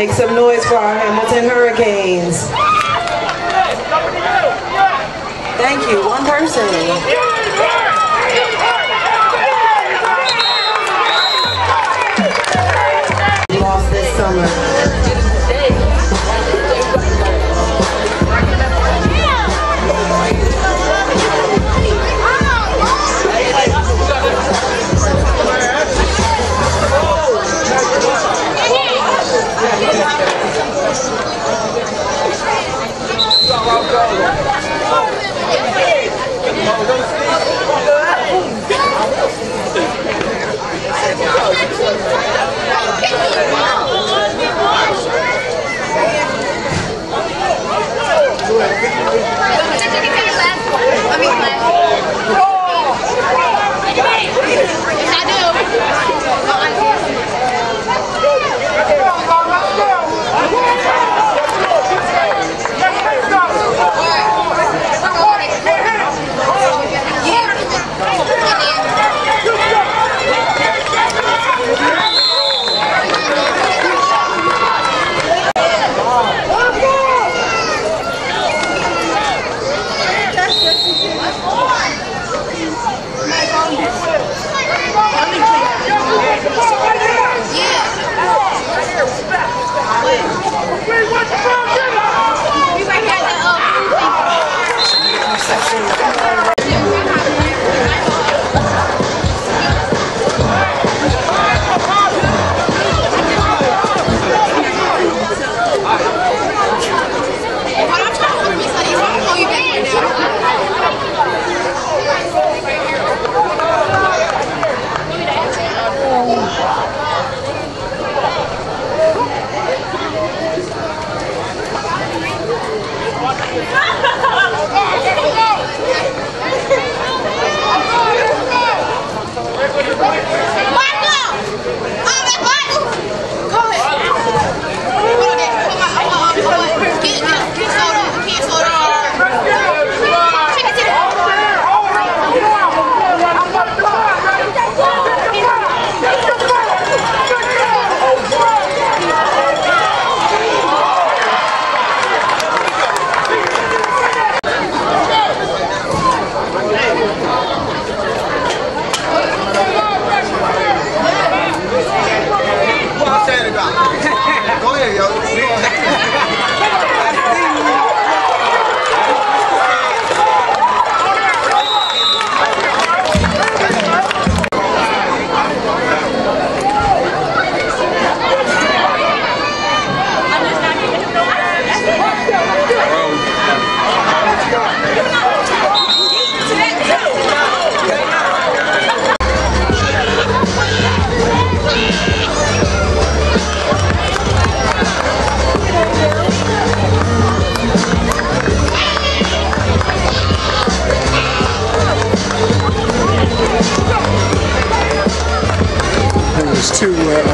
Make some noise for our Hamilton Hurricanes. Thank you, one person.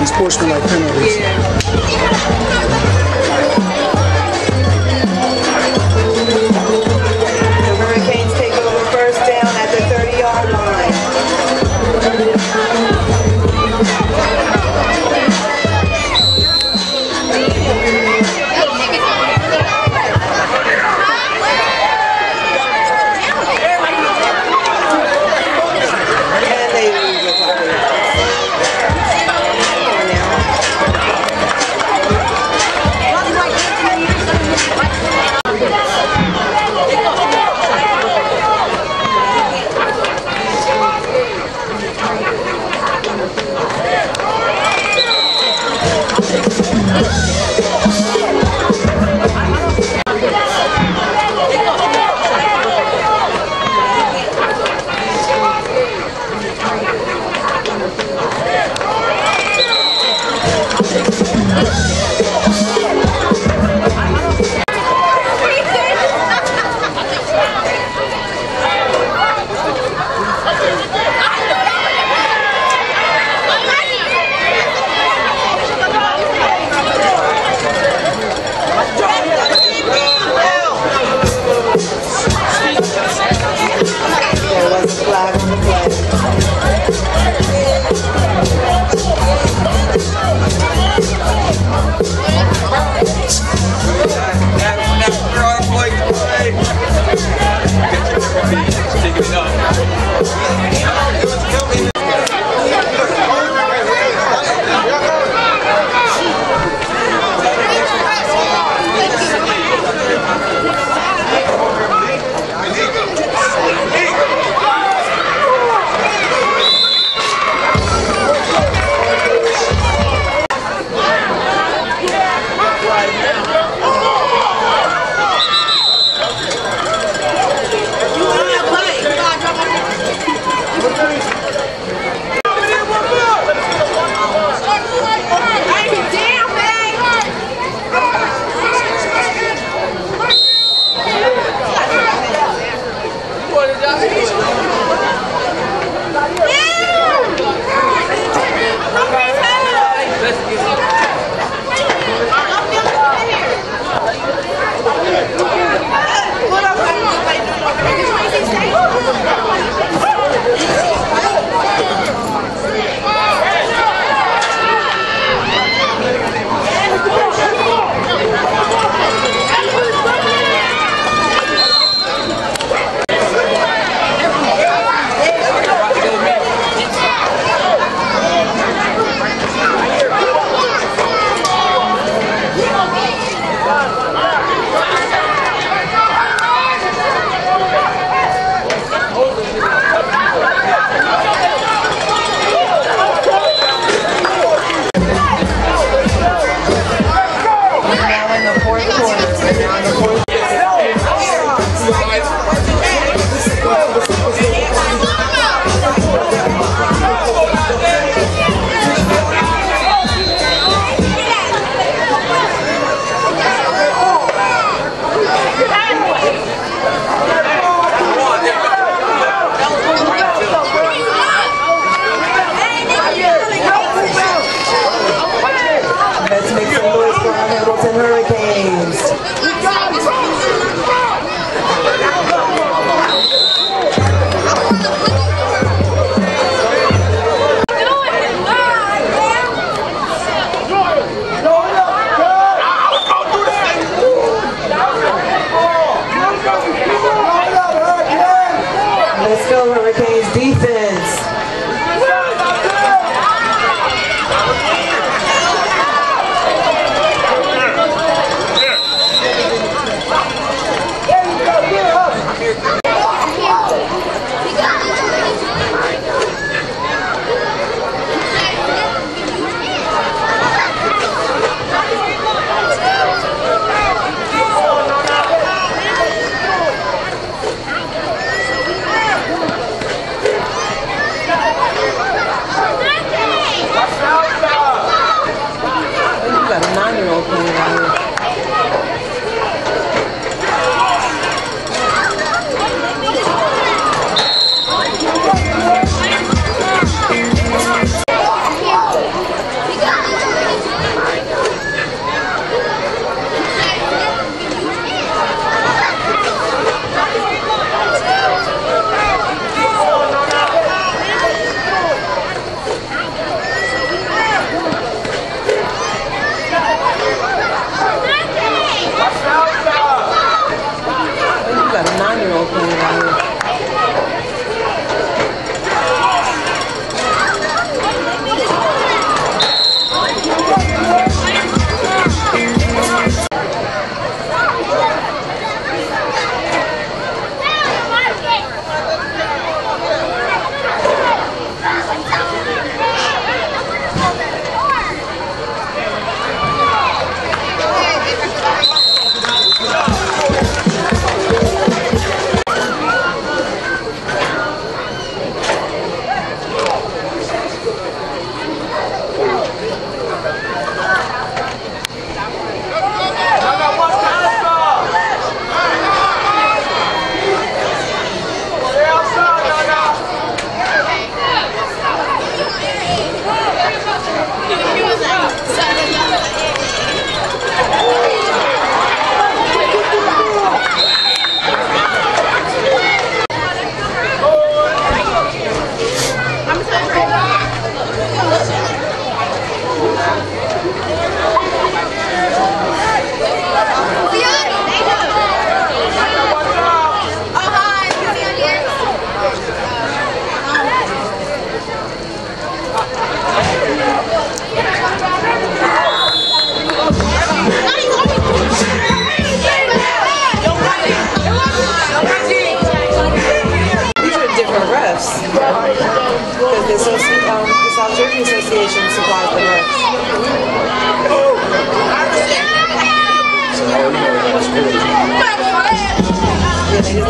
these sportsmanlike penalties.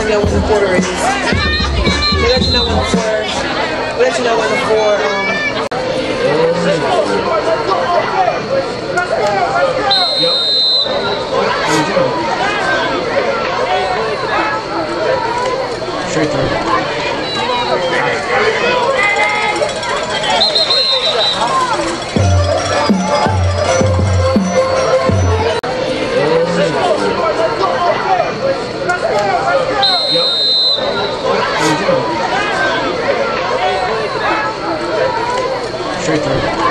you know when the quarter is. Let you know when the quarter. They let you know when the four. Um, Straight through.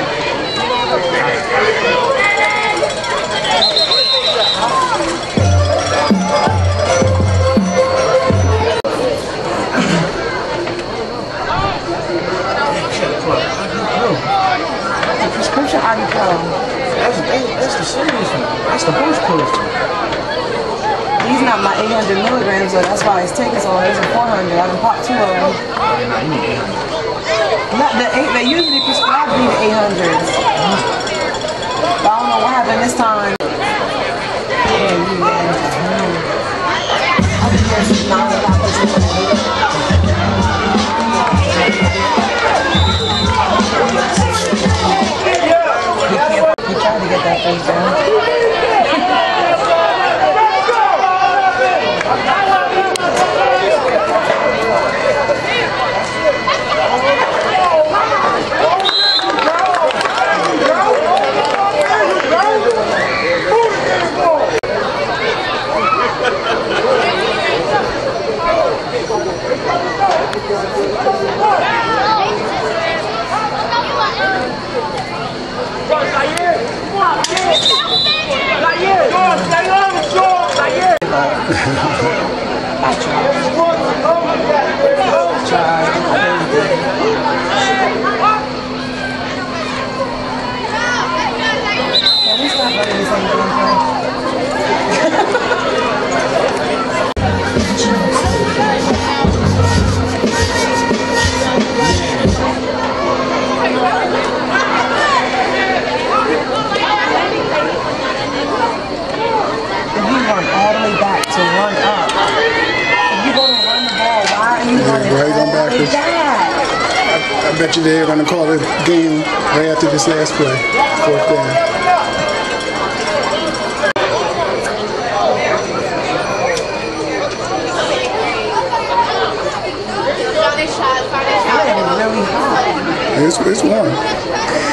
That's, the serious one. That's the horse pills my 800 milligrams, so that's why it's taking so long. It's a 400. I done popped two of them. Not the eight. They usually prescribe me the 800s. But I don't know what happened this time. You tried to get that face down. Coach, they're going to call the game right after this last play, fourth down. It's, it's warm.